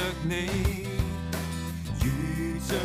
隨着你，如像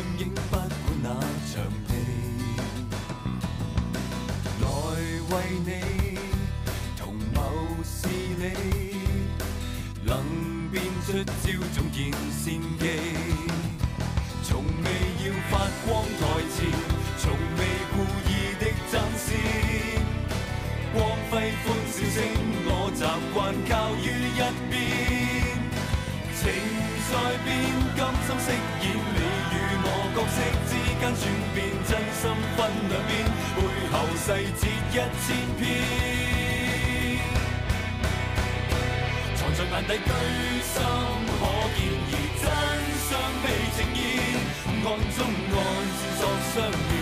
細節一千篇。藏在眼底居心可见，而真相被呈現，暗中按線索相連。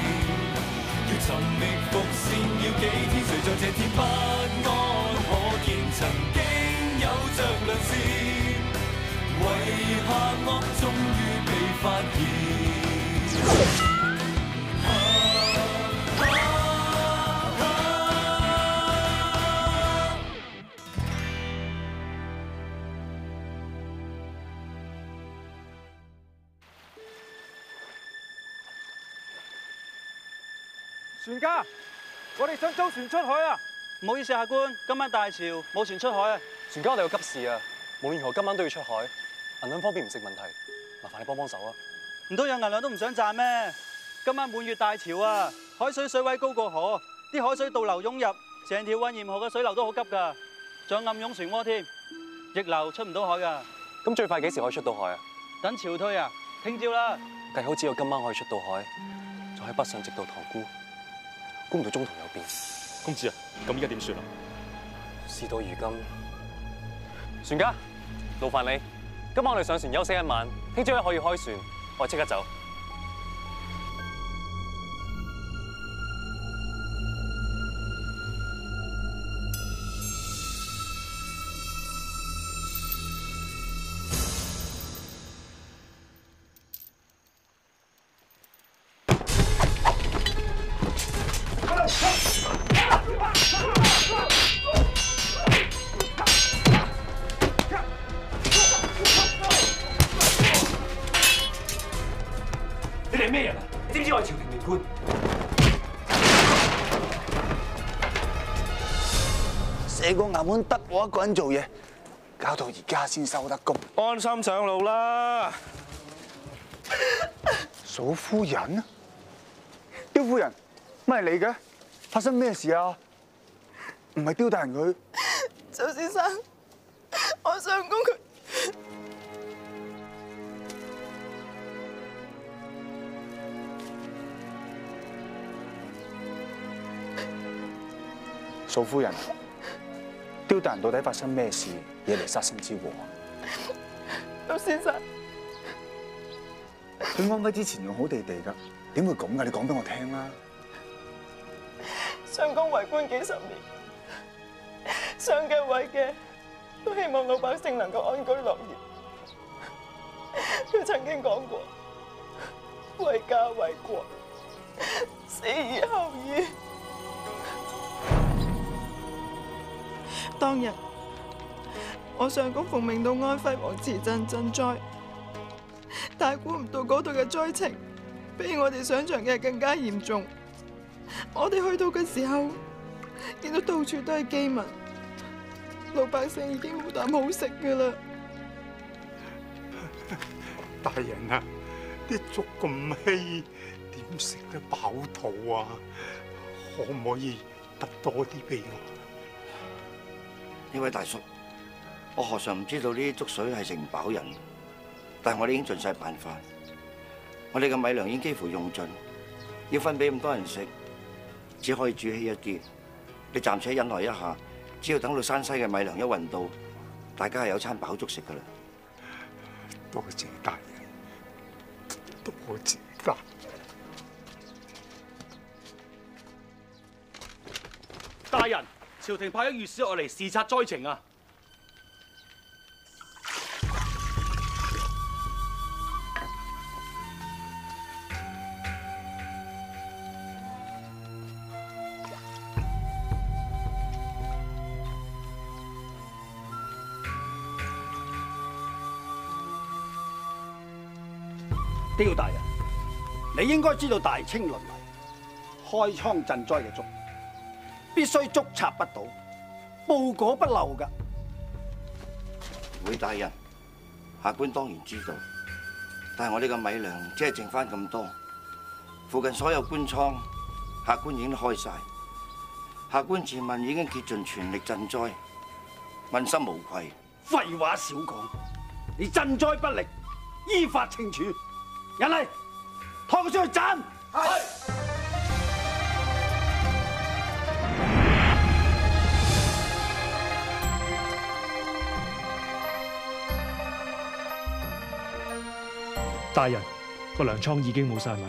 要尋覓伏線，要幾天？誰在這天不安可见？曾經有着良善，遗下惡終於被發現。船家，我哋想租船出海啊！唔好意思，客官，今晚大潮，冇船出海啊！船家，我哋有急事啊！無論如何，今晚都要出海，銀兩方便唔成問題，麻煩你幫幫手啊！唔通有銀兩都唔想賺咩？今晚滿月大潮啊，海水水位高過河，啲海水倒流湧入，成條運鹽河嘅水流都好急㗎，仲有暗湧漩渦添，逆流出唔到海㗎。咁最快幾時可以出到海啊？等潮退啊，聽朝啦。計好只有今晚可以出到海，仲喺北上直到塘沽，估唔到中途有变。公子啊，咁依家点算啊？事到如今，船家，劳烦你，今晚我哋上船休息一晚，听朝一可以开船，我即刻走。衙門得我一個人做嘢，搞到而家先收得工。安心上路啦！嫂夫人，刁夫人，乜係你嘅？發生咩事啊？唔係刁大人佢，周先生，我上公佢 嫂夫人，刁大人到底發生咩事惹嚟殺身之禍？周先生，佢安徽之前仲好地地㗎，點會咁㗎？你講俾我聽啦！上公為官幾十年，上嘅位嘅都希望老百姓能夠安居樂業。佢曾經講過，為家為國，死而后已。當日，我上公奉命到安徽黃池鎮賑災，但係估唔到嗰度嘅災情比我哋想象嘅更加嚴重。我哋去到嘅時候，見到到處都係饑民，老百姓已經冇啖好食噶啦。大人啊，啲粥咁稀，點食得飽肚啊？可唔可以得多啲俾我？呢位大叔，我何尝唔知道呢啲粥水係食唔飽人，但係我哋已經盡晒辦法，我哋嘅米糧已經幾乎用盡，要分俾咁多人食，只可以煮稀一啲。你暫且忍耐一下，只要等到山西嘅米糧一運到，大家係有餐飽粥食噶啦。多謝大人，多謝大人。大人，朝廷派咗御史我嚟视察灾情啊！刁大人，你应该知道大清臨嚟，開倉賑災嘅竹，必須捉賊不到，報果不漏㗎。會大人，下官當然知道，但係我呢个米糧只係剩翻咁多，附近所有官倉，下官已經開晒。下官自問已經竭盡全力賑災，問心無愧。廢話少講，你賑災不力，依法懲處。人嚟，拖佢出去斬。大人，個糧倉已經冇晒米。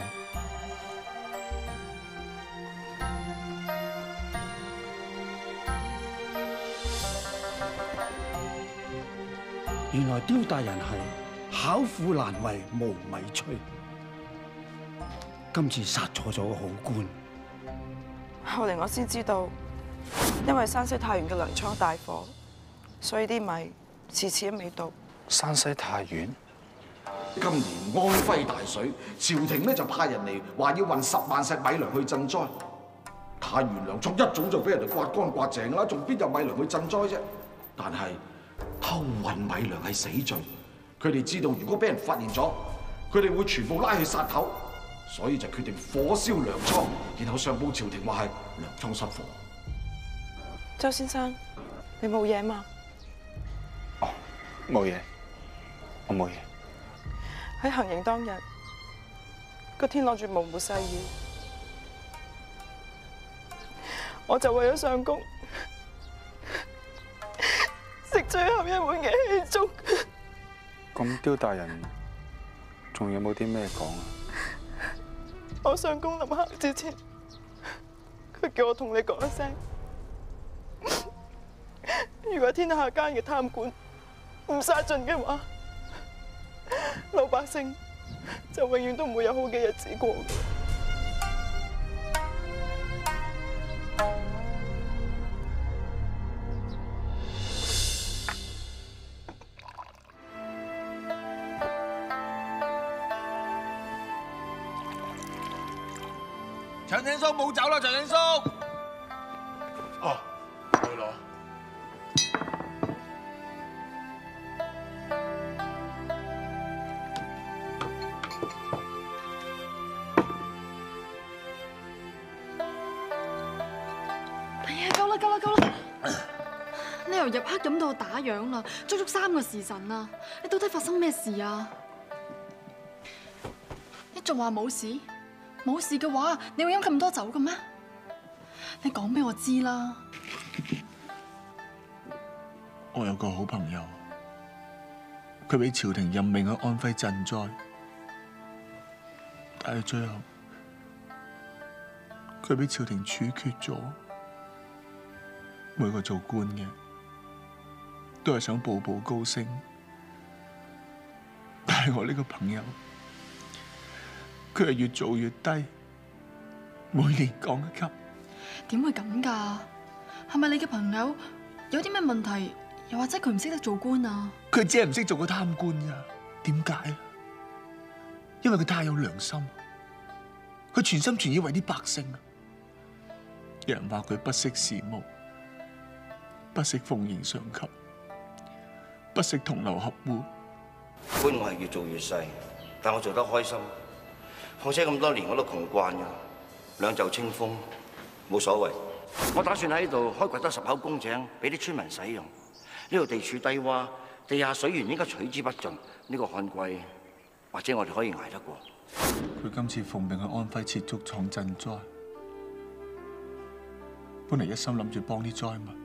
原來刁大人係巧婦難為無米炊，今次殺錯咗個好官。後嚟我先知道，因為山西太原嘅糧倉大火，所以啲米遲遲都未到。山西太原今年安徽大水，朝廷呢就派人嚟话要運十萬石米糧去賑災。太原糧倉一早就俾人哋刮乾刮淨啦，仲邊有米糧去賑災啫？但係偷運米糧係死罪，佢哋知道如果俾人發現咗，佢哋會全部拉去殺頭，所以就決定火燒糧倉，然後上報朝廷話係糧倉失火。周先生，你冇嘢嘛？哦冇嘢，我冇嘢。喺行刑當日，個天落住毛毛細雨，我就為咗上工食最後一碗嘅稀粥。咁刁大人仲有冇啲咩講啊？我上工臨行之前，佢叫我同你講一聲，如果天下間嘅貪官唔殺盡嘅話，老百姓就永遠都唔會有好嘅日子過。長頸叔冇走啦，長頸叔。由入黑飲到打烊啦，足足三個時辰啦！你到底發生咩事啊？你仲話冇事？冇事嘅話，你會飲咁多酒嘅咩？你講俾我知啦！我有個好朋友，佢俾朝廷任命去安徽賑災，但係最後佢俾朝廷處決咗。每個做官嘅都係想步步高升，但係我呢個朋友，佢係越做越低，每年降一级。點會咁㗎？係咪你嘅朋友有啲咩問題？又或者佢唔識得做官啊？佢只係唔識做個貪官咋？點解啊？因為佢太有良心，佢全心全意為啲百姓。有人話佢不識時務，不識奉迎上級，不識同流合污。官我係越做越细，但我做得开心。況且咁多年我都穷惯咗，兩袖清風冇所謂。我打算喺度開掘多十口公井，俾啲村民使用。呢度地處低洼，地下水源應該取之不尽。呢個旱季，或者我哋可以捱得過。佢今次奉命去安徽設竹廠賑災，本嚟一心諗住幫啲災民，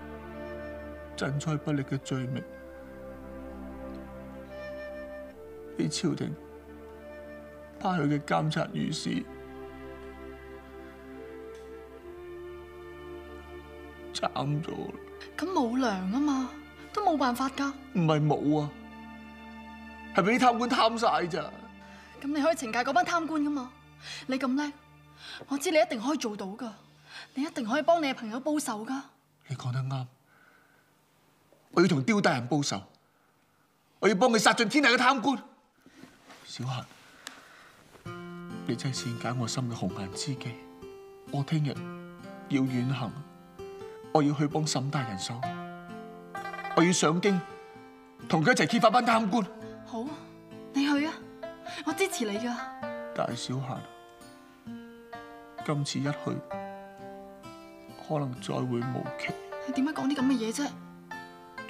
賑災不力嘅罪名，俾朝廷派佢嘅監察御史，慘咗啦！咁冇糧啊嘛，都冇辦法㗎。唔係冇啊，係俾啲貪官貪晒咋。咁你可以懲戒嗰班貪官㗎嘛？你咁叻，我知你一定可以做到㗎。你一定可以幫你嘅朋友報仇㗎。你講得啱，我要同刁大人報仇，我要幫佢殺盡天下嘅貪官。小嫻，你真係善解我心嘅紅顏知己。我聽日要遠行，我要去幫沈大人手，我要上京同佢一齊揭發班貪官。好，你去啊，我支持你噶。但係小嫻，今次一去，可能再會無期。你點解講啲咁嘅嘢啫？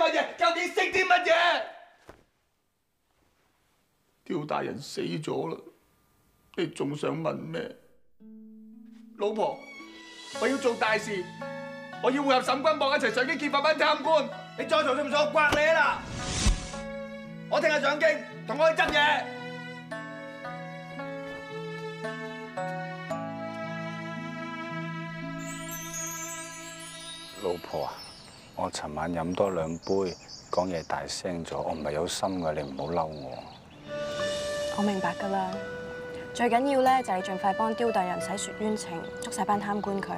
乜嘢？究竟識啲乜嘢？刁大人死咗啦，你仲想問咩？老婆，我要做大事，我要匯合沈君博一齊上京揭發班貪官。你再嘈信唔信我刮你啊啦！我聽日上京，同我去執嘢。老婆啊，我尋晚飲多兩杯，講嘢大聲咗，我唔係有心噶，你唔好嬲我。我明白㗎啦，最緊要咧就係盡快幫刁大人洗雪冤情，捉晒班貪官佢。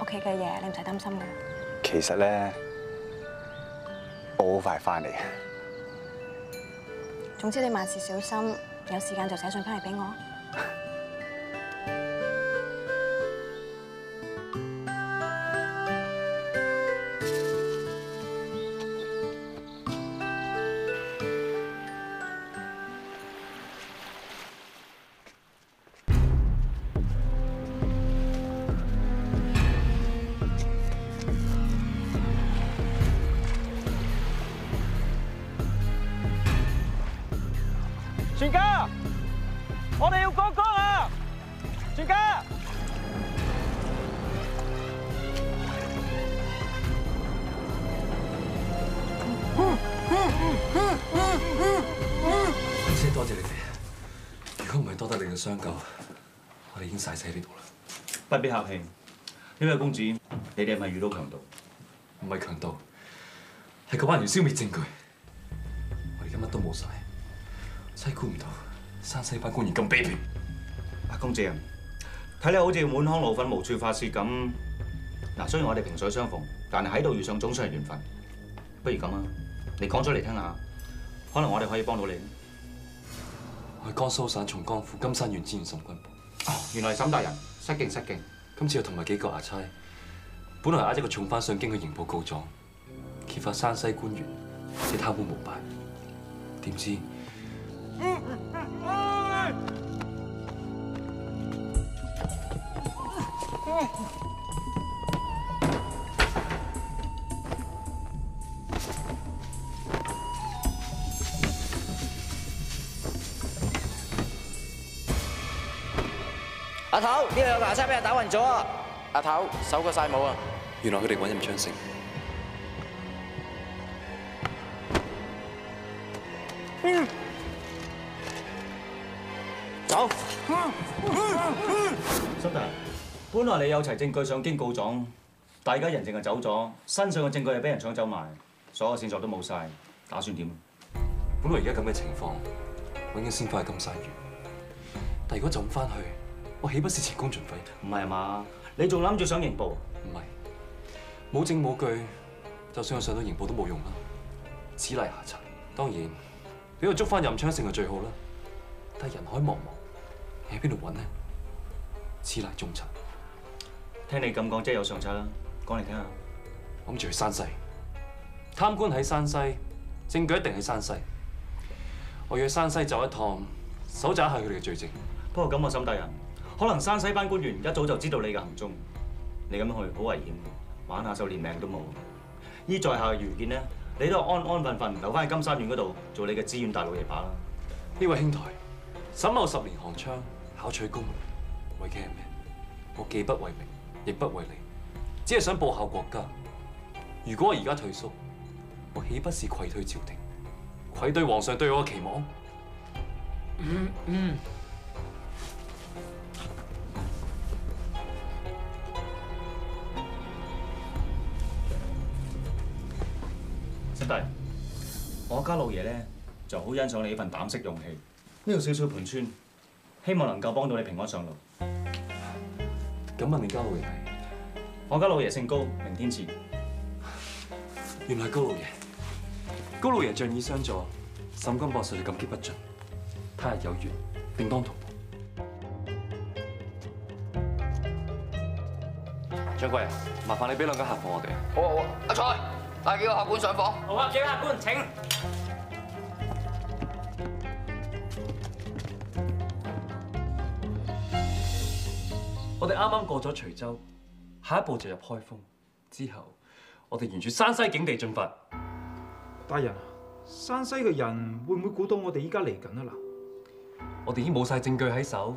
屋企嘅嘢你唔使擔心㗎。其實咧，我好快翻嚟嘅。總之你萬事小心，有時間就寫信翻嚟俾我。我哋要光光啊！全家，先多謝你哋，如果唔係多得你嘅相救，我哋已經晒死喺呢度啦。不必客氣，呢位公子，你哋係咪遇到強盜？唔係強盜，係嗰班人消滅證據。我哋而家乜都冇晒，真係估唔到山西班官員咁卑鄙。阿公子啊，睇你好似滿腔怒憤無處發泄咁。嗱，雖然我哋萍水相逢，但係喺度遇上總算係緣分。不如咁啊，你講咗嚟聽下，可能我哋可以幫到你。我係江蘇省松江府金山縣知縣沈君博。哦，原來係沈大人，失敬失敬。今次我同埋幾個衙差，本來係一個重犯上京去刑部告狀，揭發山西官員即貪污無敗。點知阿頭，呢度有牙差俾人打暈咗啊！阿頭，手過晒冇啊！原來佢哋揾任昌成。走。沈大人，本來你有齊證據上京告狀，但而家人淨係走咗，身上嘅證據又俾人搶走埋，所有線索都冇晒，打算點？本來而家咁嘅情況，我應該先翻去金山縣。但如果就咁翻去，我豈不是前功盡廢？唔係嘛？你仲諗住上刑部？唔係，冇證冇據，就算我上到刑部都冇用啦。此例下策。當然，俾我捉翻任昌盛就最好啦。但係人海茫茫，你喺邊度揾呢？此例中策。聽你咁講，即係有上策啦。講嚟聽下。諗住去山西，貪官喺山西，證據一定喺山西。我要去山西走一趟，搜查一下佢哋嘅罪證。不過咁我，沈大人，可能山西班官員一早就知道你嘅行蹤，你咁樣去好危險，玩下就連命都冇。依在下嘅愚見呢，你都係安安分分留翻喺金山縣嗰度做你嘅知縣大老爺把啦。呢位兄台，沈某十年寒窗，考取功名，為嘅係咩？我既不為名，亦不為利，只係想報效國家。如果我而家退縮，我岂不是愧對朝廷，愧對皇上對我嘅期望？嗯嗯。沈大人，我家老爺咧就好欣賞你呢份膽識勇氣。呢度少少盤村，希望能夠幫到你平安上路。咁問你家老爺係？我家老爺姓高，名天賜。原來高老爺。高老爺仗義相助，沈君博士就感激不盡。他日有緣，定當同步。掌櫃，麻煩你俾兩間客房我哋。好啊好啊，阿蔡，帶幾個客官上房。好啊，幾位客官請。啱啱過咗徐州，下一步就入開封，之後我哋沿住山西境地進發。大人，山西嘅人會唔會估到我哋依家嚟緊啊嗱？我哋已經冇晒證據喺手，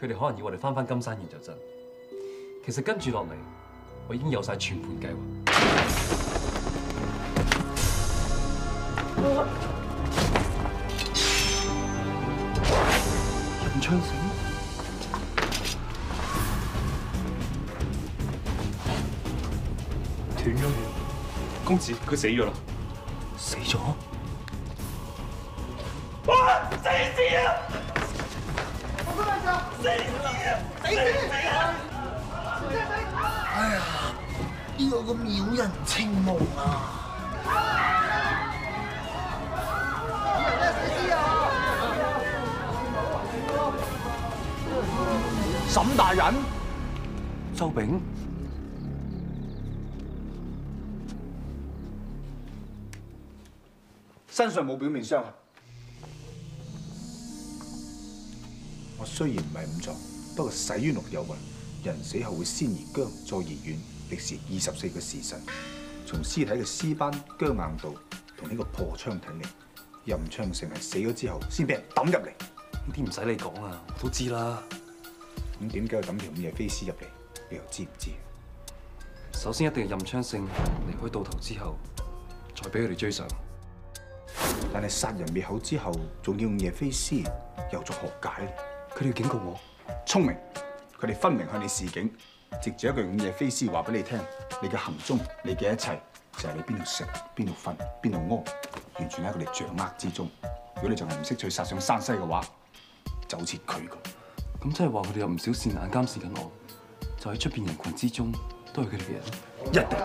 佢哋可能要我哋翻返金山縣就真。其實跟住落嚟，我已經有晒全盤計劃。任昌盛，斷咗氣。公子，佢死咗啦！死咗？哇！死屍啊！死！死屍啊！哎呀，呢個咁擾人清夢啊！沈大人，周炳，身上冇表面傷痕。我雖然唔係五臟，不過洗冤獄有云，人死後會先而僵，再而軟，歷時二十四個時辰。從屍體嘅屍斑、僵硬度同呢個破窗睇嚟，任昌盛係死咗之後先俾人抌入嚟。呢啲唔使你講啊，我都知啦。咁點解要抌條咁嘢飛屍入嚟？你又知唔知？首先一定係任昌盛離開渡頭之後，再俾佢哋追上。但係殺人滅口之後，仲要用夜飛屍，又作何解咧？佢哋要警告我，聰明，佢哋分明向你示警，藉住一句午夜飛屍話俾你聽，你嘅行蹤，你嘅一切，就係、你邊度食、邊度瞓、邊度屙，完全喺佢哋掌握之中。如果你仲係唔識趣殺上山西嘅話，就好似佢咁。咁即係話佢哋有唔少線眼監視緊我，就喺出邊人群之中都係佢哋嘅人。一定。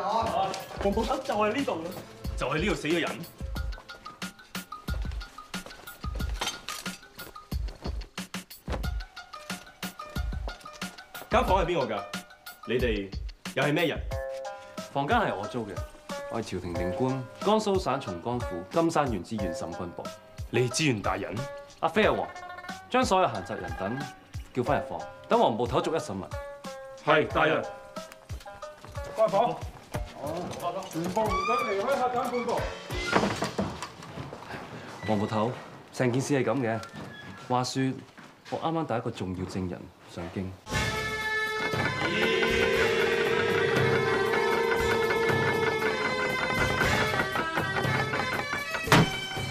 黃埔頭就係呢度啦，就係呢度死嘅人。間房係邊個㗎？你哋又係咩人？房間係我租嘅，我係朝廷命官，江蘇省松江府金山縣知縣沈君博。你係知縣大人？阿飛阿黃，將所有閒雜人等叫翻入房，等黃捕頭逐一審問。係大人。開房。全部唔准離開客栈半步。黃捕頭，成件事係咁嘅。話說，我啱啱帶一個重要證人上京。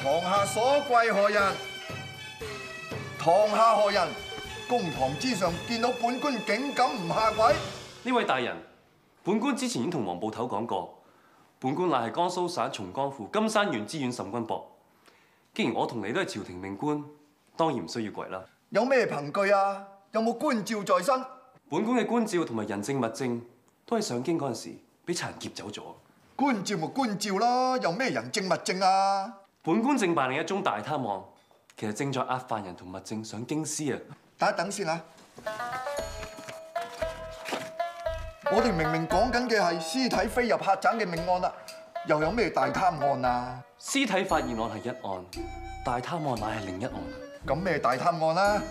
堂下所跪何人？堂下何人？公堂之上见到本官竟敢唔下跪？呢位大人，本官之前已經同黃埔頭講過，本官乃系江苏省松江府金山县知縣沈君博。既然我同你都系朝廷命官，当然唔需要跪啦。有咩凭据啊？有冇官照在身？本官嘅官照同埋人證物證都喺上京嗰陣時俾贼人劫走咗。官照咪官照啦，有咩人證物證啊？本官正辦另一宗大貪案，其實正在押犯人同物證上京師啊！等一等先啊！我哋明明講緊嘅係屍體飛入客棧嘅命案啦，又有咩大貪案啊？屍體發現案係一案，大貪案乃係另一案。咁咩大貪案啦？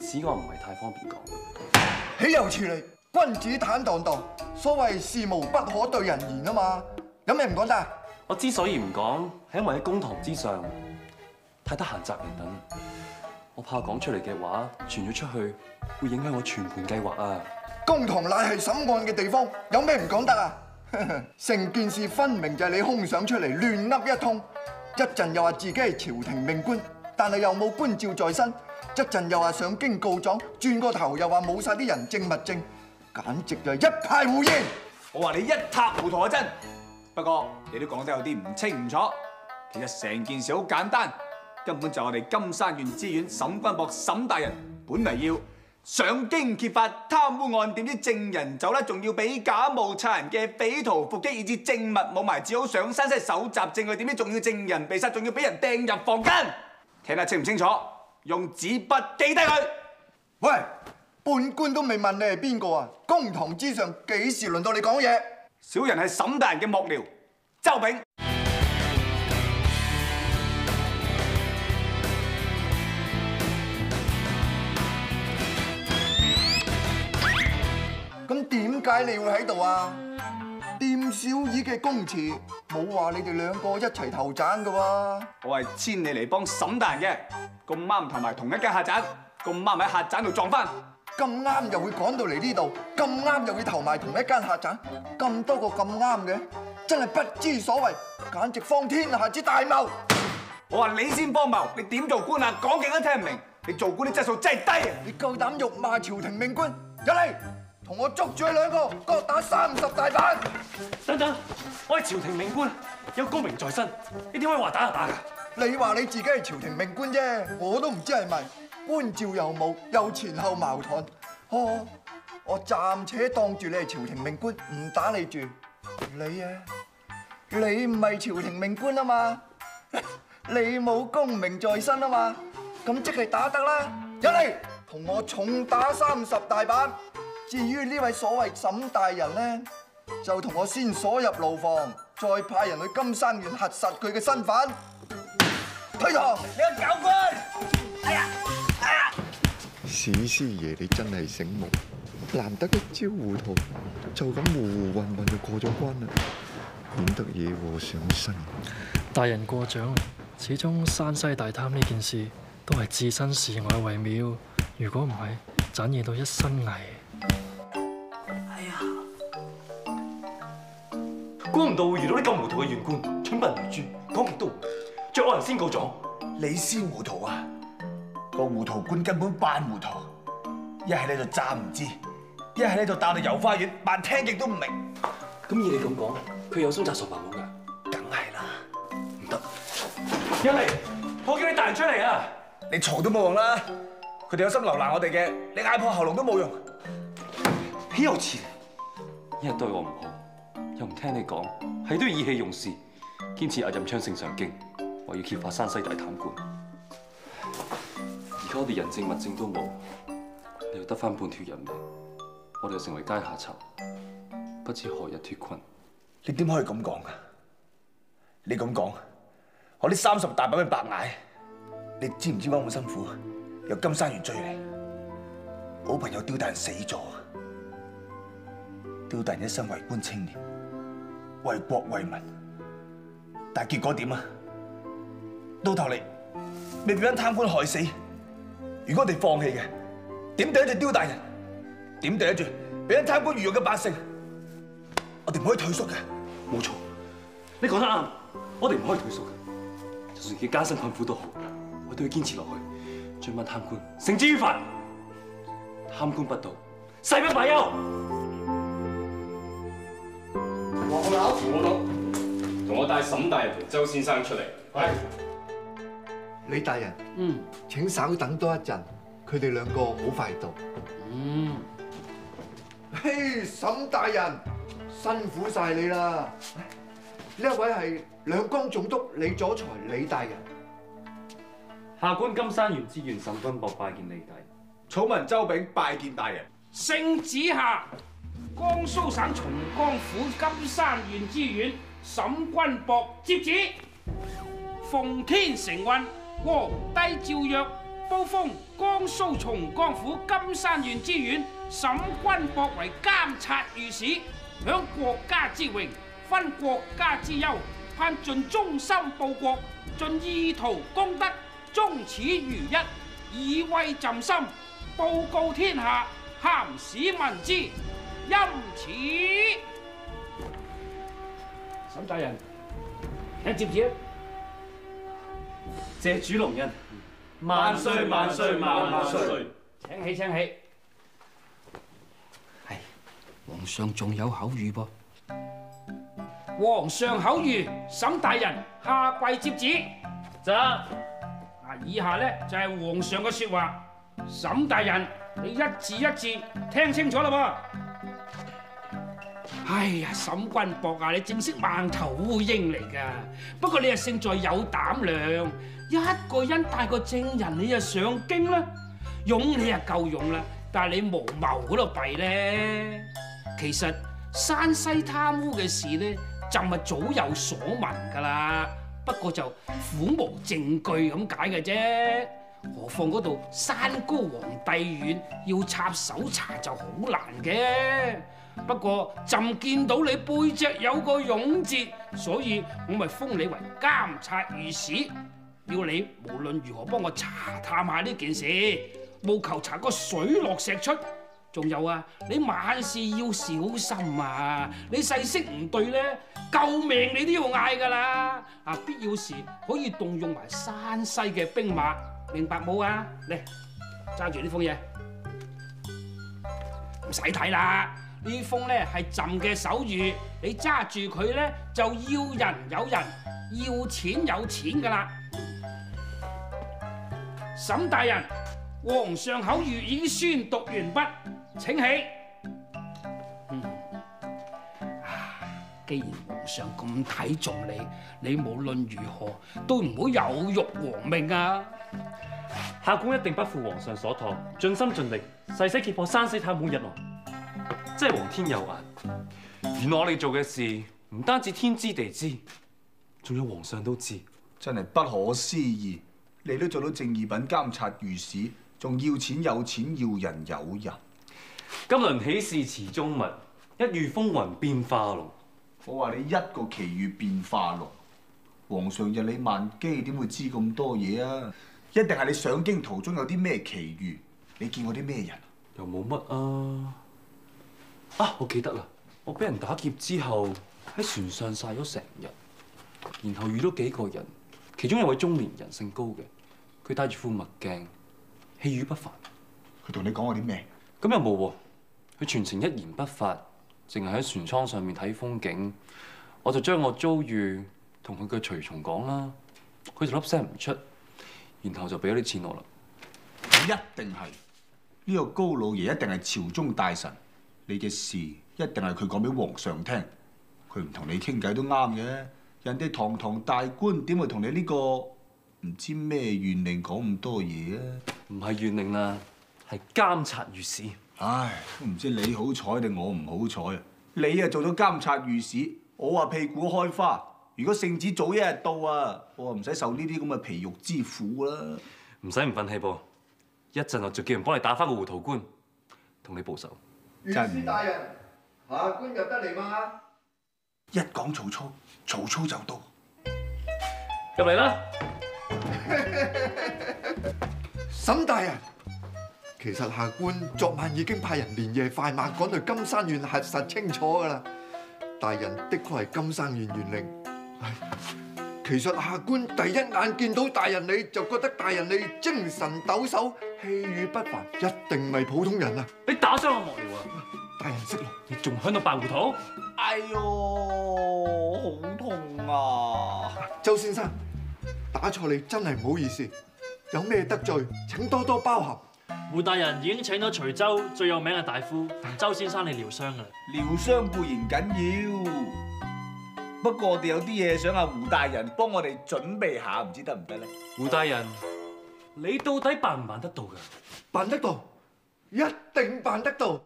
此案唔係太方便講。豈有此理！君子坦荡荡，所謂事無不可對人言啊嘛。有咩唔講得啊？我之所以唔講，係因為喺公堂之上太得閒責人等，我怕講出嚟嘅話傳咗出去，會影響我全盤計劃啊！公堂乃係審案嘅地方，有咩唔講得啊？成件事分明就係你空想出嚟亂噏一通，一陣又話自己係朝廷命官，但係又冇官照在身；一陣又話上京告狀，轉個頭又話冇晒啲人證物證，簡直就係一派胡言！我話你一塌糊塗啊真，不過你都講得有啲唔清唔楚。其實成件事好簡單，根本就係我哋金山縣知縣沈君博沈大人本嚟要上京揭發貪污案，點知證人走啦，仲要俾假冒賊人嘅匪徒伏擊，以致證物冇埋，只好上山西搜集證據，點知仲要證人被殺，仲要俾人掟入房間。聽得清唔清楚？用紙筆記低佢。喂，半官都未問你係邊個啊？公堂之上幾時輪到你講嘢？小人係沈大人嘅幕僚周炳。咁點解你會喺度啊？店小二嘅公詞冇話你哋兩個一齊投盞噶喎。我係千里嚟幫沈大人嘅，咁啱同埋同一間客棧，咁啱喺客棧度撞翻，咁啱又會趕到嚟呢度，咁啱又會投埋同一間客棧，咁多個咁啱嘅，真係不知所謂，簡直方天下之大謬。我話你先幫忙，你點做官啊？講極都聽唔明，你做官啲質素真係低啊！你夠膽辱罵朝廷命官，入嚟同我捉住佢兩個，各打三十大板。等等，我係朝廷命官，有功名在身，你點可以話打就打㗎？你話你自己係朝廷命官啫，我都唔知係咪官照又冇，又前後矛盾。哦，我暫且當住你係朝廷命官，唔打你住。你啊，你唔係朝廷命官啊嘛，你冇功名在身啊嘛，咁即係打得啦。入嚟同我重打三十大板。至於呢位所謂沈大人呢，就同我先鎖入牢房，再派人去金山縣核實佢嘅身份。退堂！你個狗官！哎呀！哎呀！史師爺你真係醒目，難得一朝糊塗，就咁糊糊混混就過咗關啦，免得惹禍上身。大人過獎，始終山西大貪呢件事都係置身事外為妙，如果唔係，盞惹到一身危。估唔到會遇到啲咁糊塗嘅縣官，蠢笨如豬，講極都唔明，着我人先告狀。你先糊塗啊！個糊塗官根本扮糊塗，一係你就詐唔知，一係你就帶到遊花園扮聽極都唔明。咁以你咁講，佢有心詐傻扮懵㗎？梗係啦，唔得！一嚟，我叫你大人出嚟啊！你嘈都冇用啦，佢哋有心留難我哋嘅，你嗌破喉嚨都冇用。豈有此理！一日對我唔好，又唔聽你講，係都意氣用事，堅持阿任昌盛上京，我要揭发山西大貪官。而家我哋人證物證都冇，你又得翻半條人命，我哋就成為階下囚，不知何日脱困。你點可以咁講啊？你咁講，我呢三十大板嘅白捱？你知唔知我咁辛苦？由金山縣追嚟，好朋友刁大人死咗。刁大人一生為官清廉，為國為民，但係結果點啊？到頭嚟未俾班貪官害死。如果我哋放棄嘅，點對得住刁大人？點對得住俾班貪官愚弄嘅百姓？我哋唔可以退縮嘅。冇錯，你講得啱，我哋唔可以退縮嘅。就算佢艰辛困苦都好，我都要堅持落去，將班貪官绳之於法。貪官不道，誓不罢休。同我帶沈大人同周先生出嚟。係。李大人，嗯，請稍等多一陣，佢哋兩個好快到。嗯。嘿，沈大人，辛苦晒你啦！呢一位係兩江總督李佐才李大人。下官金山縣知元沈君博拜見李大人。草民周炳拜見大人。圣旨下，江蘇省松江府金山縣知縣沈君博接旨，奉天承運，皇帝诏曰，報封江蘇松江府金山縣知县沈君博為監察御史，享國家之榮，分國家之忧，盼盡忠心報國，盡意圖功德，終此如一，以慰朕心，報告天下。咸使民之，因此。沈大人，請接旨。謝主隆恩，萬歲萬歲萬萬歲！請起請起。係，皇上仲有口谕噃。皇上口諭，沈大人下跪接旨。咋？嗱，以下咧就係皇上嘅說話。沈大人。你一字一字聽清楚啦噃！哎呀，沈君博啊，你正式盲頭烏蠅嚟噶。不過你係勝在有膽量，一個人帶個證人你就上京啦。勇你啊夠勇啦，但係你無謀嗰度弊咧。其實山西貪污嘅事咧，就咪早有所聞噶啦。不過就苦無證據咁解嘅啫。何況嗰度山高皇帝遠，要插手查就好難嘅。不過朕見到你背脊有個勇字，所以我咪封你為監察御史，要你無論如何幫我查探下呢件事，務求查個水落石出。仲有啊，你萬事要小心啊！你勢色唔對咧，救命你都要嗌噶啦！啊，必要時可以動用埋山西嘅兵馬。明白冇啊？嚟揸住呢封嘢，唔使睇啦。呢封咧係朕嘅手谕，你揸住佢咧就要人有人，要錢有錢噶啦。沈大人，皇上口谕已經宣讀完畢，請起。嗯，既然皇上咁睇重你，你無論如何都唔好有辱皇命啊！下官一定不負皇上所托，盡心盡力，誓死揭破山西貪污一案。真係皇天有眼，原來我哋做嘅事唔單止天知地知，仲有皇上都知，真係不可思議。你都做到正义品監察御史，仲要錢有錢，要人有人。今輪喜事池中物，一遇風雲變化龍。我話你一個奇遇變化龍，皇上日理萬機，點會知咁多嘢啊？一定係你上京途中有啲咩奇遇，你見過啲咩人？又冇乜啊！啊，我記得啦，我俾人打劫之後喺船上晒咗成日，然後遇到幾個人，其中有位中年人姓高嘅，佢戴住副墨鏡，氣宇不凡。佢同你講過啲咩？咁又冇喎，佢全程一言不發，淨係喺船艙上面睇風景。我就將我遭遇同佢嘅隨從講啦，佢就粒聲唔出。然後就俾咗啲錢我啦。一定係呢個高老爺，一定係朝中大臣。你嘅事一定係佢講俾皇上聽。佢唔同你傾偈都啱嘅。人哋堂堂大官點會同你呢個唔知咩縣令講咁多嘢啊？唔係縣令啦，係監察御史。唉，都唔知你好彩定我唔好彩啊！你啊做咗監察御史，我話屁股開花。如果聖旨早一日到啊，我唔使受呢啲咁嘅皮肉之苦啦。唔使唔忿氣噃，一陣我就叫人幫你打翻個糊塗官，同你報仇。御史大人，下官入得嚟嘛？一講曹操，曹操就到。入嚟啦！沈大人，其實下官昨晚已經派人連夜快馬趕去金山縣核實清楚噶啦。大人的確係金山縣縣令。其實下官第一眼見到大人你就覺得大人你精神抖擻，氣宇不凡，一定唔係普通人啊！你打傷我幕僚啊！大人息怒，你仲喺度扮糊塗？哎呦，好痛啊！周先生，打錯你真係唔好意思，有咩得罪請多多包涵。胡大人已經請咗徐州最有名嘅大夫同周先生嚟療傷噶啦。療傷固然緊要。不過我哋有啲嘢想阿胡大人幫我哋準備下，唔知得唔得咧？胡大人，你到底辦唔辦得到㗎？辦得到，一定辦得到。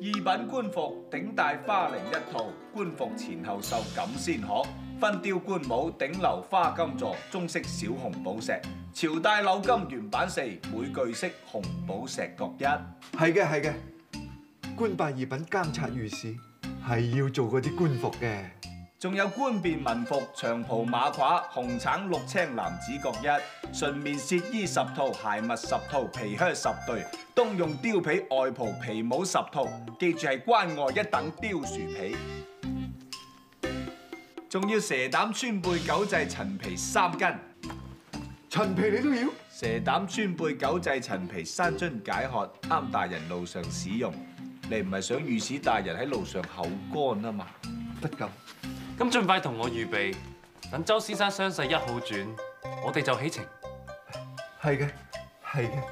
二品官服頂戴花翎一套，官服前後繡錦仙鶴，分雕官帽頂流花金座，中式小紅寶石，朝帶鎏金原版四，每句式紅寶石各一。係嘅，係嘅。官拜二品監察御史，係要做嗰啲官服嘅。仲有官便民服、長袍馬褂、紅橙綠青藍紫各一，順面褻衣十套、鞋襪十套、皮靴十對，冬用貂皮外袍、皮帽十套，記住係關外一等貂樹皮。仲要蛇膽穿背九製陳皮三斤，陳皮你都要？蛇膽穿背九製陳皮山津解渴，啱大人路上使用。你唔係想御史大人喺路上口乾啊嘛？不夠。咁盡快同我預備，等周先生傷勢一好轉，我哋就起程。係嘅，係嘅。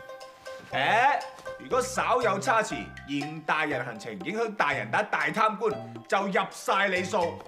誒，如果稍有差池，嫌大人行程影響大人打大貪官，就入晒你數。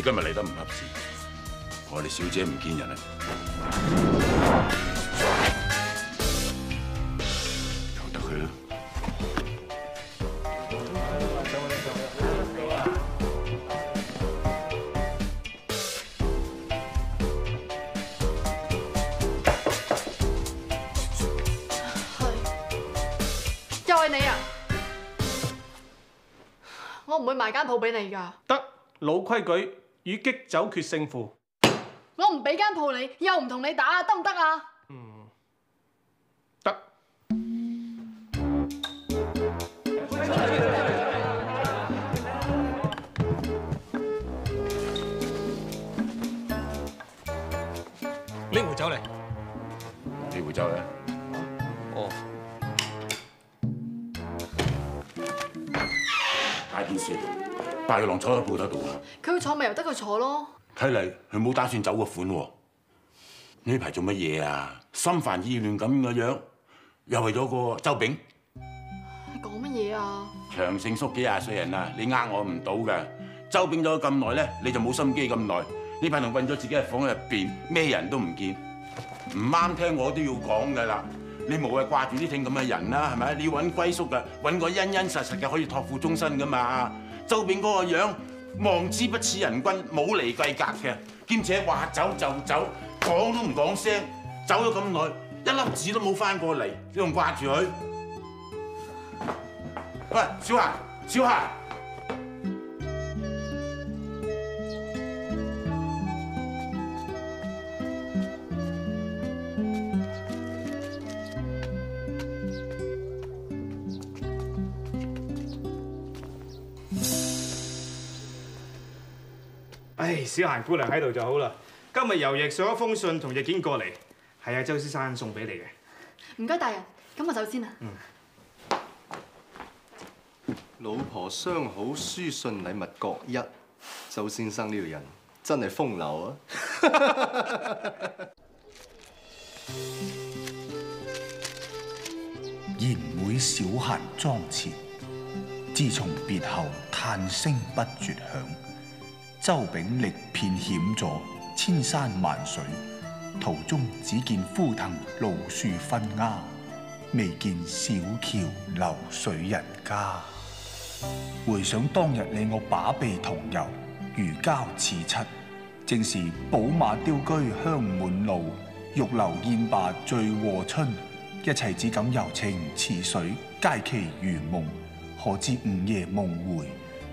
你今日嚟得唔合時，我哋小姐唔見人啊！由得佢啦。又係你啊！我唔會賣間鋪俾你㗎，得老規矩，以激走決勝負。我唔俾間鋪你，又唔同你打，得唔得啊？大野狼坐喺鋪頭度啊！佢要坐咪由得佢坐咯。睇嚟佢冇打算走個款喎。呢排做乜嘢啊？心煩意亂咁嘅樣，又為咗個周炳。你講乜嘢啊？長勝叔幾廿歲人啦，你呃我唔到㗎。周炳咗咁耐咧，你就冇心機咁耐。呢排仲困咗自己喺房入邊，咩人都唔見，唔啱聽我都要講㗎啦。你無謂掛住呢挺咁嘅人啦，係咪？你要揾歸宿㗎，揾個殷殷實實嘅可以托付終身㗎嘛。周炳嗰個樣望之不似人君，冇嚟貴格嘅，兼且話走就走，講都唔講聲，走咗咁耐，一粒子都冇翻過嚟，你仲掛住佢？喂，小霞，小霞。唉，小娴姑娘喺度就好啦。今日游奕送一封信同日件過嚟，係阿周先生送俾你嘅。唔該，大人，咁我走先啦。嗯老婆相好，書信禮物各一。周先生呢個人真係風流啊！賢妹小閒妝前，自從別後嘆聲不絕響。周炳力遍險阻，千山萬水，途中只見枯藤老樹昏鸦，未見小橋流水人家。回想當日你我把臂同遊，如膠似漆，正是寶馬雕車香滿路，玉樓宴罢醉和春。一切只感柔情似水，佳期如夢。可知午夜夢回，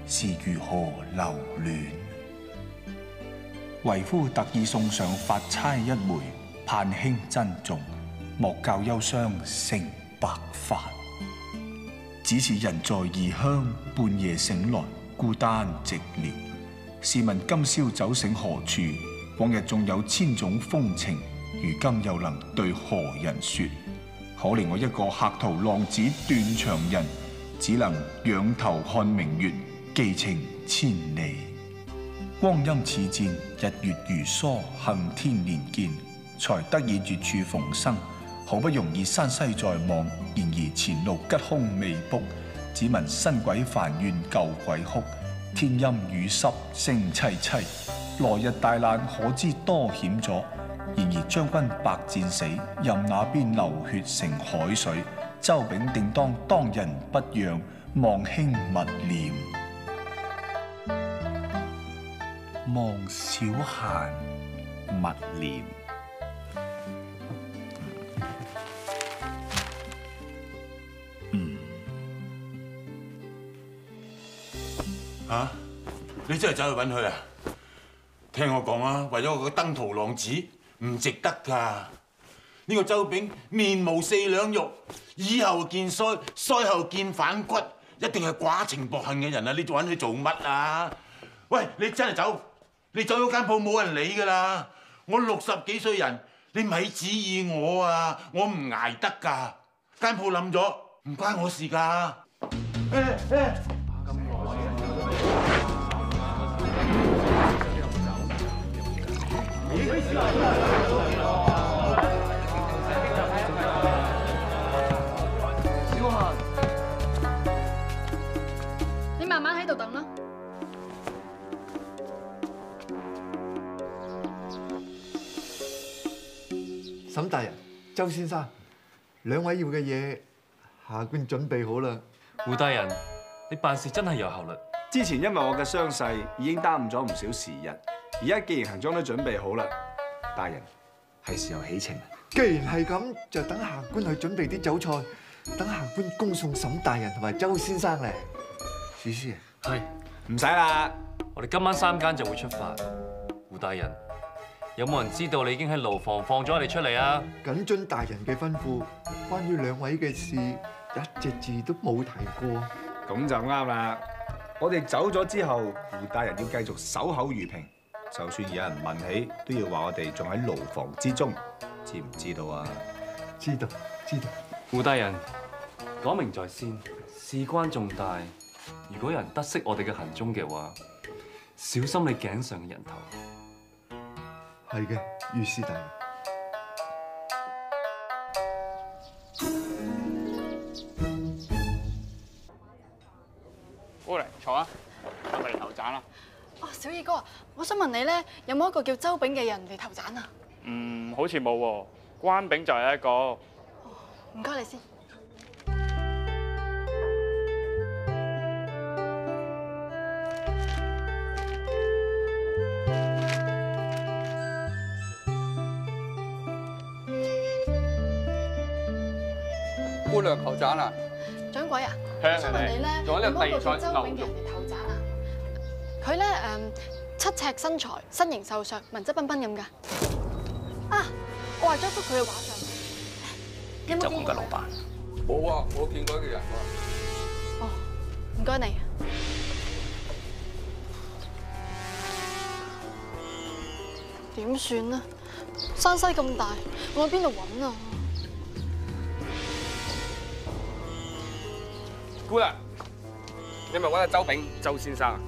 是如何留戀？為夫特意送上發釵一枚，盼卿珍重，莫教憂傷成白发。只是人在異鄉，半夜醒來，孤單寂寥。試問今宵酒醒何處？往日縱有千種風情，如今又能對何人說？可怜我一個客途浪子斷腸人，只能仰頭看明月，寄情千里。光阴似箭，日月如梭，幸天年見，才得以绝处逢生。好不容易山西在望，然而前？路吉凶未卜，只闻新鬼烦怨旧鬼哭，天阴雨湿，声凄凄。来日大难可知多险阻？然而将军百战死，任那边流血成海水。周炳定当当仁不让，望卿勿念。望小閒勿念。嚇、你真係走去揾佢啊？聽我講啊，為咗我個登徒浪子唔值得㗎。呢、個周炳面無四兩肉，以後見腮，腮後見反骨，一定係寡情薄恨嘅人啊！你仲揾佢做乜啊？喂，你真係走，你走咗間鋪冇人理㗎啦！我六十幾歲人，你咪指意我啊！我唔捱得㗎，間鋪冧咗唔關我事㗎。誒誒小閒，你慢慢喺度等啦。沈大人、周先生，兩位要嘅嘢，下官準備好啦。胡大人，你辦事真係有效率。之前因為我嘅傷勢已經耽誤咗唔少時日，而家既然行裝都準備好啦，大人係時候起程啦。既然係咁，就等下官去準備啲酒菜，等下官恭送沈大人同埋周先生嚟。史書啊，係唔使啦，我哋今晚三更就會出發。胡大人，有冇人知道你已經喺牢房放咗我哋出嚟啊？謹遵大人嘅吩咐，關於兩位嘅事，一隻字都冇提過。咁就啱啦。我哋走咗之後，胡大人要繼續守口如瓶，就算有人問起，都要話我哋仲喺牢房之中，知唔知道啊？知道，知道。胡大人，講明在先，事關重大。如果有人得悉我哋嘅行蹤嘅話，小心你頸上嘅人頭。係嘅，御史大人。過嚟坐啊，我哋頭斬啦。哦，小二哥，我想問你咧，有冇一個叫周炳嘅人嚟投斬啊？嗯，好似冇喎。關炳就係一個。唔該你先。姑娘求斬啊！掌櫃啊，係啊我想問你咧，仲有呢個冇一個叫地菜周炳嘅人嚟投斬啊？佢咧誒七尺身材，身形瘦削，文質彬彬咁噶。啊，我畫咗幅佢嘅畫像，你有冇見過？老闆。冇啊，冇見過呢個人喎。哦，唔該你。點算啊？山西咁大，我去邊度揾啊？姑娘，你咪揾阿周炳周先生啊？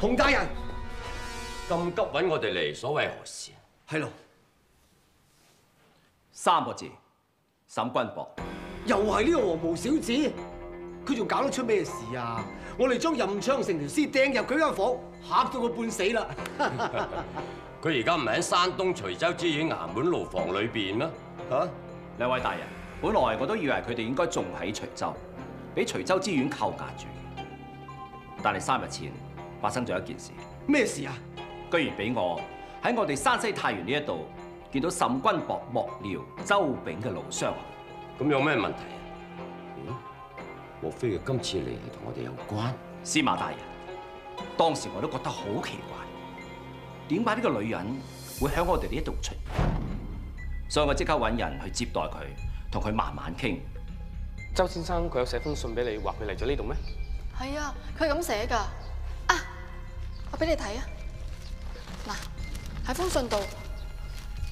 洪大人，咁急揾我哋嚟，所謂何事啊？係咯，三個字，沈君博。又係呢個黃毛小子，佢仲搞得出咩事啊？我哋將任昌成條屍掟入佢間房，嚇到佢半死啦！佢而家唔係喺山東徐州知縣衙門牢房裏邊咩？嚇！兩位大人，本來我都以為佢哋應該仲喺徐州，俾徐州知縣扣押住。但係三日前發生咗一件事。咩事啊？居然俾我喺我哋山西太原呢一度見到沈君博幕僚周炳嘅老相，咁有咩問題啊？嗯，莫非佢今次嚟係同我哋有關？司馬大人，當時我都覺得好奇怪，點解呢個女人會喺我哋呢一度出現？所以我即刻揾人去接待佢，同佢慢慢傾。周先生佢有寫封信俾你，話佢嚟咗呢度咩？係啊，佢係咁寫㗎。啊，我俾你睇啊。嗱，喺封信度，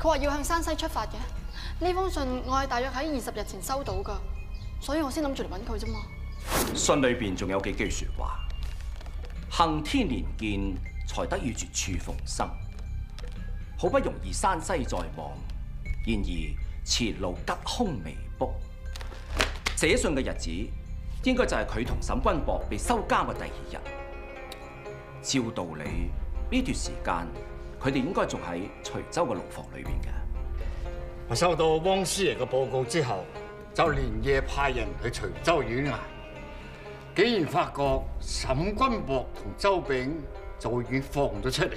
佢話要向山西出發嘅。呢封信我係大約喺二十日前收到㗎，所以我先諗住嚟揾佢啫嘛。信裏邊仲有幾句説話：幸天年見，才得與絕處逢生。好不容易山西在望，然而前路吉凶未卜。寫信嘅日子，應該就係佢同沈君博被收監嘅第二日。照道理呢段時間，佢哋應該仲喺徐州嘅牢房裏邊嘅。我收到汪師爺嘅報告之後，就連夜派人去徐州縣衙，竟然發覺沈君博同周炳就已經放咗出嚟。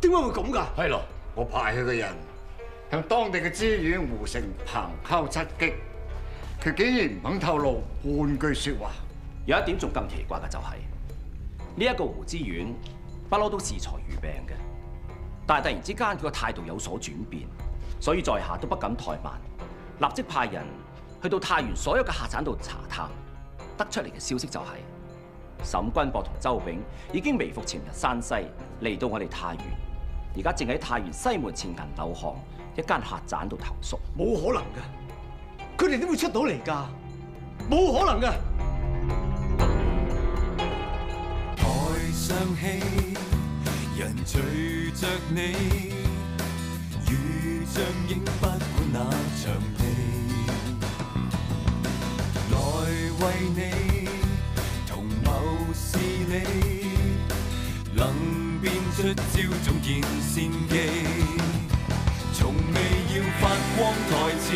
點解會咁㗎？係咯，我派去嘅人向當地嘅知縣胡成鵬敲七擊，佢竟然唔肯透露半句説話。有一點仲更奇怪嘅就係呢一個胡知縣不嬲都視財如命嘅，但係突然之間佢個態度有所轉變，所以在下都不敢怠慢，立即派人去到太原所有嘅客棧度查探，得出嚟嘅消息就係、沈君博同周炳已經微服潛入山西，嚟到我哋太原，而家正喺太原西門前銀柳巷一間客棧度投宿。冇可能㗎，佢哋點會出到嚟㗎？冇可能㗎！台上戲，人隨着你，如像影不管那場為你同謀是你，能變出招種見先機，從未要發光台前，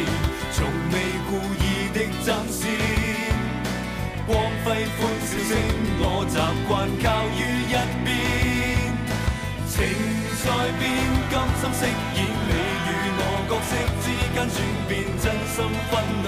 從未故意的争先。光輝歡笑聲，我習慣靠於一邊。情在變，甘心飾演你與我角色之間轉變，真心分兩